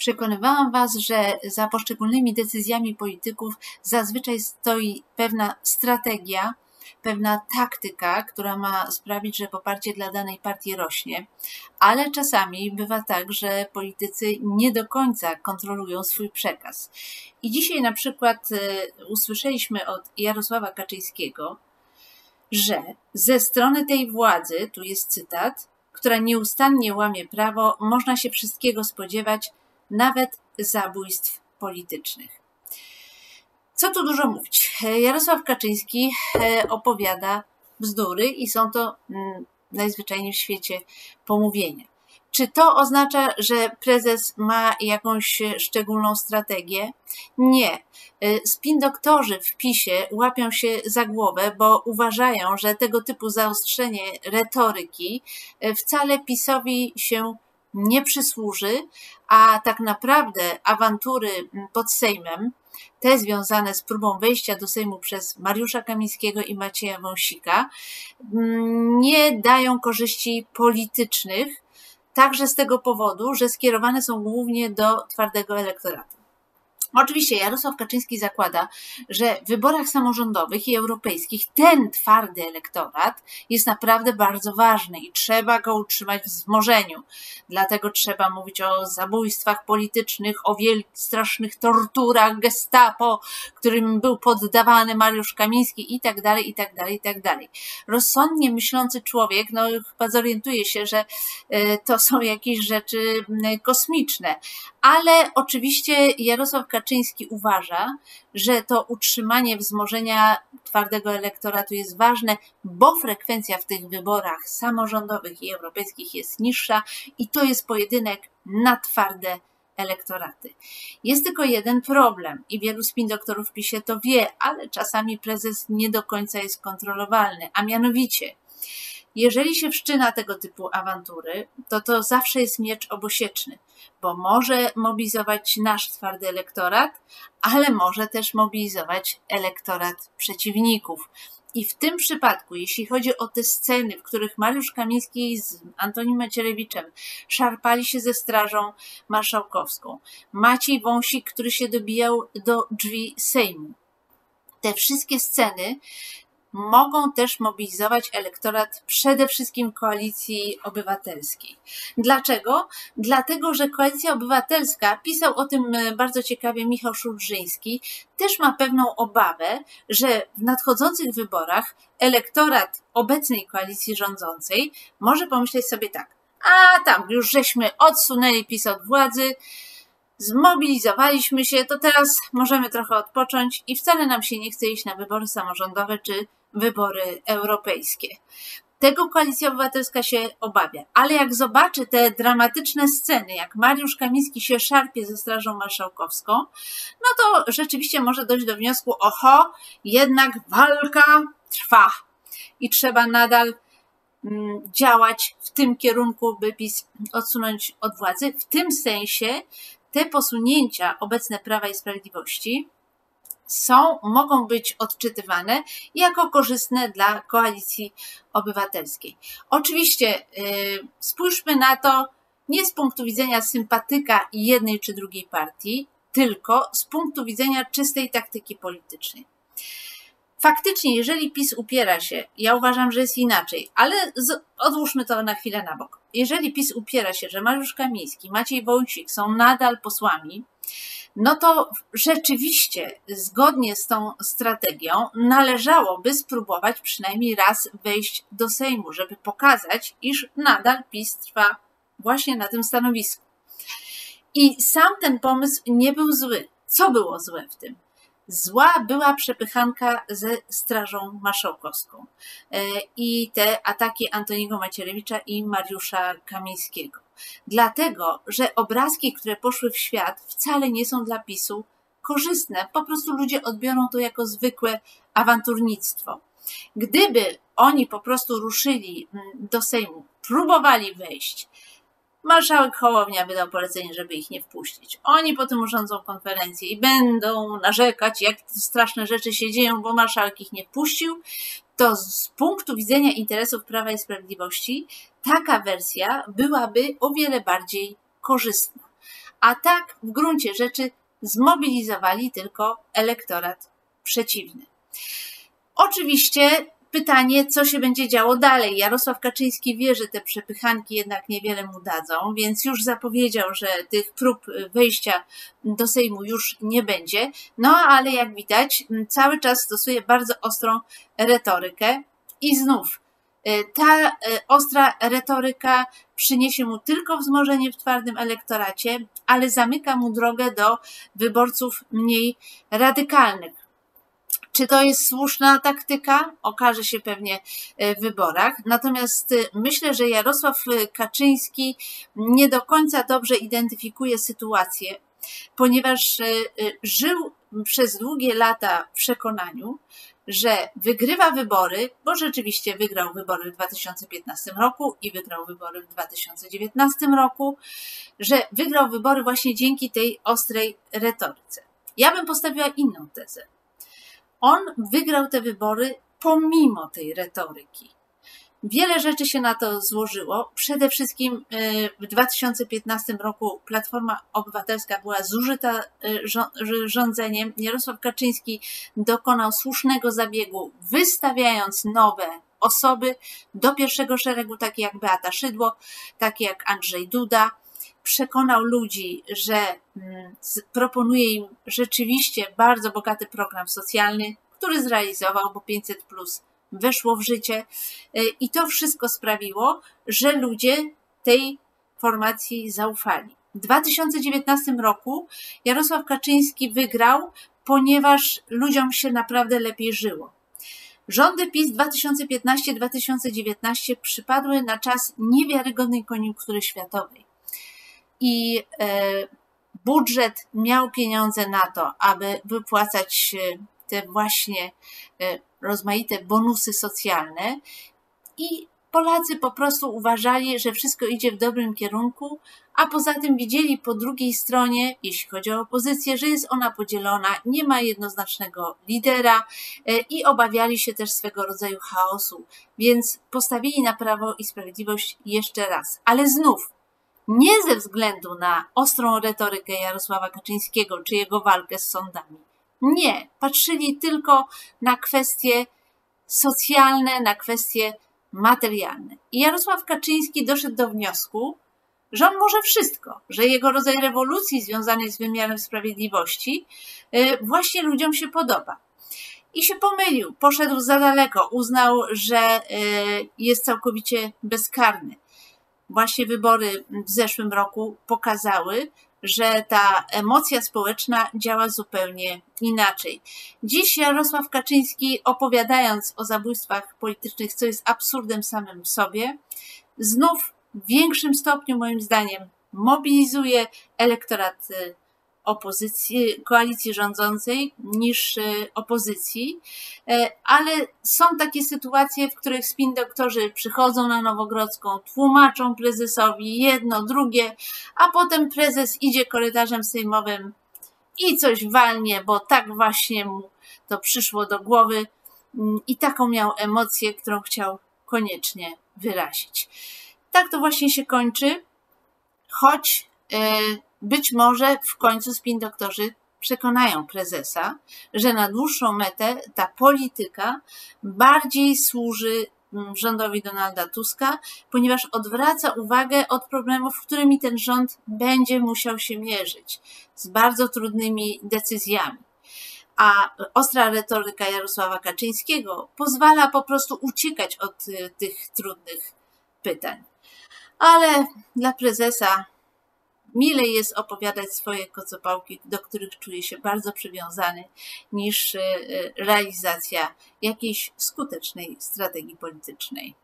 Przekonywałam Was, że za poszczególnymi decyzjami polityków zazwyczaj stoi pewna strategia, pewna taktyka, która ma sprawić, że poparcie dla danej partii rośnie, ale czasami bywa tak, że politycy nie do końca kontrolują swój przekaz. I dzisiaj na przykład y, usłyszeliśmy od Jarosława Kaczyńskiego, że ze strony tej władzy, tu jest cytat, która nieustannie łamie prawo, można się wszystkiego spodziewać, nawet zabójstw politycznych. Co tu dużo mówić? Jarosław Kaczyński e, opowiada bzdury i są to mm, najzwyczajniej w świecie pomówienia. Czy to oznacza, że prezes ma jakąś szczególną strategię? Nie. E, spin doktorzy w PiSie łapią się za głowę, bo uważają, że tego typu zaostrzenie retoryki e, wcale PiSowi się nie przysłuży, a tak naprawdę awantury pod Sejmem, te związane z próbą wejścia do Sejmu przez Mariusza Kamińskiego i Macieja Wąsika, nie dają korzyści politycznych, także z tego powodu, że skierowane są głównie do twardego elektoratu. Oczywiście Jarosław Kaczyński zakłada, że w wyborach samorządowych i europejskich ten twardy elektorat jest naprawdę bardzo ważny i trzeba go utrzymać w wzmożeniu. Dlatego trzeba mówić o zabójstwach politycznych, o wielkich, strasznych torturach gestapo, którym był poddawany Mariusz Kamiński i tak dalej, i tak dalej, i tak dalej. Rozsądnie myślący człowiek, no chyba zorientuje się, że e, to są jakieś rzeczy kosmiczne, ale oczywiście Jarosław Kaczyński uważa, że to utrzymanie wzmożenia twardego elektoratu jest ważne, bo frekwencja w tych wyborach samorządowych i europejskich jest niższa i to jest pojedynek na twarde elektoraty. Jest tylko jeden problem i wielu spin doktorów pisze to wie, ale czasami prezes nie do końca jest kontrolowalny, a mianowicie jeżeli się wszczyna tego typu awantury, to to zawsze jest miecz obosieczny, bo może mobilizować nasz twardy elektorat, ale może też mobilizować elektorat przeciwników. I w tym przypadku, jeśli chodzi o te sceny, w których Mariusz Kamiński z Antonim Macierewiczem szarpali się ze Strażą Marszałkowską, Maciej Wąsik, który się dobijał do drzwi Sejmu, te wszystkie sceny mogą też mobilizować elektorat przede wszystkim koalicji obywatelskiej. Dlaczego? Dlatego, że koalicja obywatelska, pisał o tym e, bardzo ciekawie Michał Szulżyński, też ma pewną obawę, że w nadchodzących wyborach elektorat obecnej koalicji rządzącej może pomyśleć sobie tak, a tam już żeśmy odsunęli PiS od władzy, zmobilizowaliśmy się, to teraz możemy trochę odpocząć i wcale nam się nie chce iść na wybory samorządowe czy wybory europejskie. Tego koalicja obywatelska się obawia. Ale jak zobaczy te dramatyczne sceny, jak Mariusz Kamiński się szarpie ze Strażą Marszałkowską, no to rzeczywiście może dojść do wniosku, oho, jednak walka trwa i trzeba nadal mm, działać w tym kierunku, by PiS odsunąć od władzy. W tym sensie te posunięcia obecne Prawa i Sprawiedliwości są, mogą być odczytywane jako korzystne dla koalicji obywatelskiej. Oczywiście yy, spójrzmy na to nie z punktu widzenia sympatyka jednej czy drugiej partii, tylko z punktu widzenia czystej taktyki politycznej. Faktycznie, jeżeli PiS upiera się, ja uważam, że jest inaczej, ale z, odłóżmy to na chwilę na bok. Jeżeli PiS upiera się, że Mariusz Kamiński, Maciej Wąsik są nadal posłami, no to rzeczywiście zgodnie z tą strategią należałoby spróbować przynajmniej raz wejść do Sejmu, żeby pokazać, iż nadal PiS trwa właśnie na tym stanowisku. I sam ten pomysł nie był zły. Co było złe w tym? Zła była przepychanka ze Strażą Marszałkowską e, i te ataki Antoniego Macierewicza i Mariusza Kamińskiego. Dlatego, że obrazki, które poszły w świat, wcale nie są dla PiSu korzystne. Po prostu ludzie odbiorą to jako zwykłe awanturnictwo. Gdyby oni po prostu ruszyli mm, do Sejmu, próbowali wejść, marszałek Hołownia wydał polecenie, żeby ich nie wpuścić. Oni potem urządzą konferencję i będą narzekać, jak straszne rzeczy się dzieją, bo marszałek ich nie wpuścił. To z punktu widzenia interesów Prawa i Sprawiedliwości taka wersja byłaby o wiele bardziej korzystna. a tak w gruncie rzeczy zmobilizowali tylko elektorat przeciwny. Oczywiście pytanie, co się będzie działo dalej. Jarosław Kaczyński wie, że te przepychanki jednak niewiele mu dadzą, więc już zapowiedział, że tych prób wejścia do Sejmu już nie będzie. No ale jak widać, cały czas stosuje bardzo ostrą retorykę i znów e, ta e, ostra retoryka przyniesie mu tylko wzmożenie w twardym elektoracie, ale zamyka mu drogę do wyborców mniej radykalnych. Czy to jest słuszna taktyka? Okaże się pewnie e, w wyborach. Natomiast e, myślę, że Jarosław e, Kaczyński nie do końca dobrze identyfikuje sytuację, ponieważ żył przez długie lata w przekonaniu, że wygrywa wybory, bo rzeczywiście wygrał wybory w 2015 roku i wygrał wybory w 2019 roku, że wygrał wybory właśnie dzięki tej ostrej retoryce. Ja bym postawiła inną tezę on wygrał te wybory pomimo tej retoryki. Wiele rzeczy się na to złożyło. Przede wszystkim y, w 2015 roku Platforma Obywatelska była zużyta y, rządzeniem. Jarosław Kaczyński dokonał słusznego zabiegu, wystawiając nowe osoby do pierwszego szeregu, takie jak Beata Szydło, takie jak Andrzej Duda. Przekonał ludzi, że mm, proponuje im rzeczywiście bardzo bogaty program socjalny, który zrealizował, bo 500 plus weszło w życie. Y, I to wszystko sprawiło, że ludzie tej formacji zaufali. W 2019 roku Jarosław Kaczyński wygrał, ponieważ ludziom się naprawdę lepiej żyło. Rządy PiS 2015-2019 przypadły na czas niewiarygodnej koniunktury światowej. I e, budżet miał pieniądze na to, aby wypłacać te właśnie e, rozmaite bonusy socjalne i Polacy po prostu uważali, że wszystko idzie w dobrym kierunku, a poza tym widzieli po drugiej stronie, jeśli chodzi o opozycję, że jest ona podzielona, nie ma jednoznacznego lidera e, i obawiali się też swego rodzaju chaosu, więc postawili na prawo i sprawiedliwość jeszcze raz. Ale znów, nie ze względu na ostrą retorykę Jarosława Kaczyńskiego czy jego walkę z sądami, nie, patrzyli tylko na kwestie socjalne, na kwestie materialne. I Jarosław Kaczyński doszedł do wniosku, że on może wszystko, że jego rodzaj rewolucji związanej z wymiarem sprawiedliwości y, właśnie ludziom się podoba. I się pomylił, poszedł za daleko, uznał, że y, jest całkowicie bezkarny. Właśnie wybory w zeszłym roku pokazały, że ta emocja społeczna działa zupełnie inaczej. Dziś Jarosław Kaczyński, opowiadając o zabójstwach politycznych, co jest absurdem samym w sobie, znów w większym stopniu, moim zdaniem, mobilizuje elektorat y, opozycji, koalicji rządzącej niż e, opozycji, e, ale są takie sytuacje, w których spin doktorzy przychodzą na Nowogrodzką, tłumaczą prezesowi jedno, drugie, a potem prezes idzie korytarzem sejmowym i coś walnie, bo tak właśnie mu to przyszło do głowy mm, i taką miał emocję, którą chciał koniecznie wyrazić. Tak to właśnie się kończy, choć yy, być może w końcu spin doktorzy przekonają prezesa, że na dłuższą metę ta polityka bardziej służy mm, rządowi Donalda Tuska, ponieważ odwraca uwagę od problemów, którymi ten rząd będzie musiał się mierzyć, z bardzo trudnymi decyzjami. A ostra retoryka Jarosława Kaczyńskiego pozwala po prostu uciekać od y, tych trudnych pytań. Ale dla prezesa milej jest opowiadać swoje kocopałki, do których czuje się bardzo przywiązany, niż e, realizacja jakiejś skutecznej strategii politycznej.